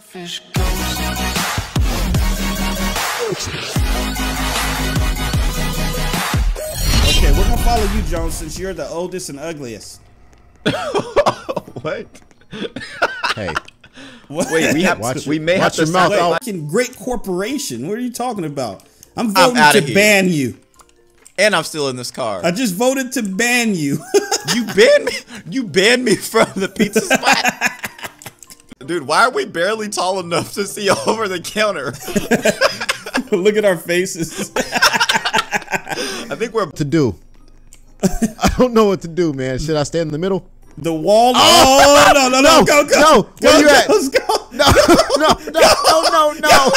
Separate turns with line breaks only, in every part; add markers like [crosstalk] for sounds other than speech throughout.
Fish goes.
Okay, we're gonna follow you, Jones, since you're the oldest and ugliest. [laughs]
What?
Hey,
What?
Wait, we have
Watch
we
your-
may have
watch
to
your mouth
sound
out.
Fucking great corporation. What are you talking about? I'm voting
outta
to
here.
ban you.
and I'm still in this car.
I just voted to ban you.
You banned me. You banned me [laughs] from the pizza spot. [laughs] Dude, why are we barely tall enough to see [laughs] over the counter? [laughs]
Look at our faces. [laughs]
I think we're
to do. I don't know what to do, man. Should I stand in the middle?
The wall. Oh, no, no, no, go, go.
no.
go,
Where you
go,
at?
Let's go.
No, no, no, no, no, no.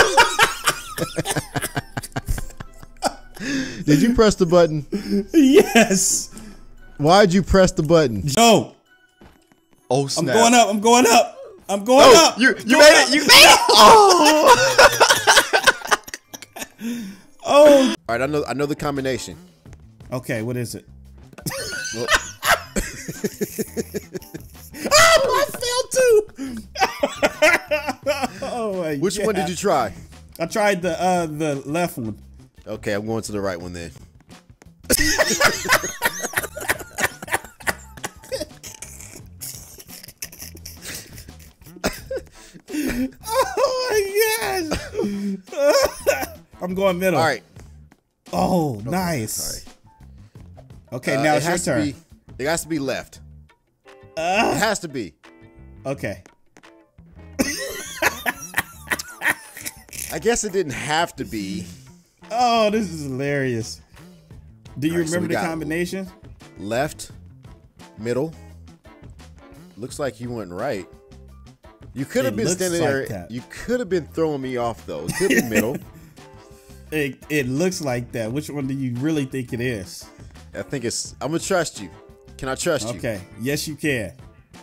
Did you press the button?
Yes.
Why'd you press the button?
Joe,
oh snap.
I'm going up. I'm going up. I'm going
Oh,
up.
you you
Going
made
up.
it. You made it. Oh. [laughs]
Oh.
All right, I know, I know the combination.
Okay, what is it?
Well- [laughs] [laughs]
oh, I fell too. oh my
Which one did you try?
I tried the uh the left one.
Okay, I'm going to the right one then.
I'm going middle.
All right.
Oh, nice. Okay,
uh,
now
it
it's your
has to be. It has to be left.
Uh,
It has to be.
okay.
I guess it didn't have to be
Oh, this is hilarious. Do you
right, so
remember
we
the combination?
left, middle. Looks like you went right. You could have been standing
like
there.
that.
You could have been throwing me off though. It could be middle. [laughs]
It, it looks like that. Which one do you really think it is?
I think it's. I'm gonna trust you. Can I trust you?
Okay. Yes, you can.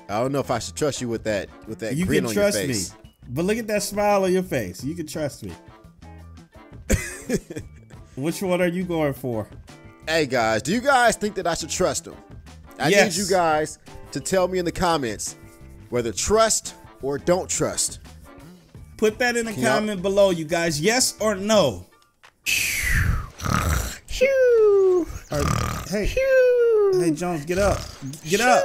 I don't know if I should trust you with that with that
You
grin
can
on
trust
your
me. But look at that smile on your face. You can trust me. [laughs] Which one are you going for?
Hey guys, do you guys think that I should trust him? I
Yes.
need you guys to tell me in the comments whether trust or don't trust.
Put that in the
y'all-
comment below, you guys. Yes or no? Or- hey, hey, Jones, get up. Get up.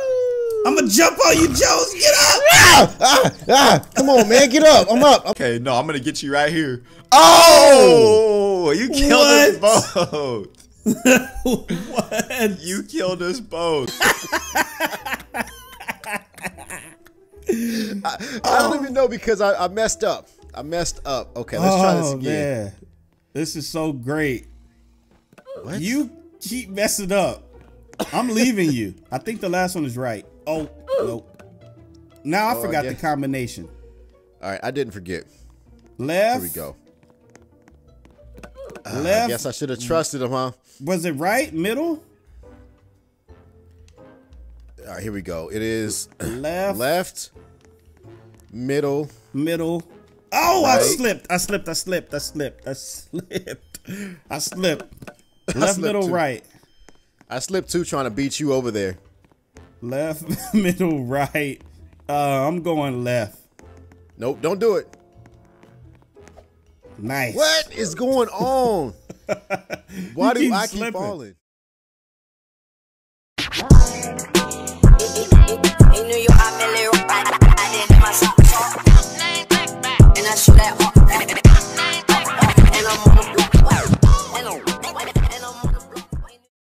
I'm gonna jump on you, Jones. Get up.
Ah, ah, ah. come on, man, get up. I'm up.
Okay, no, I'm gonna get you right here. Oh, you killed us both. [laughs]
what?
You killed us both.
I don't even know because I, I messed up. I messed up. Okay, let's try this
Oh
again.
man, this is so great.
What?
You keep messing up. I'm leaving you. I think the last one is right. Oh nope. Now I
Oh, I
forgot the combination.
All right, I didn't forget.
Left.
Here we go.
Ah, left.
I guess I should have trusted him, huh?
Was it right? Middle?
All right, here we go. It is
Left.
left, middle.
Middle. Oh, I slipped. I slipped. I slipped. I slipped. I slipped. I slipped. [laughs] Left,
slipped
middle,
too.
right.
I slipped too trying to beat you over there.
Left, [laughs] middle, right. Uh, I'm going left.
Nope, don't do it.
Nice.
What is going on? [laughs] Why do
keep
I keep falling?
In New York, I I shoot that.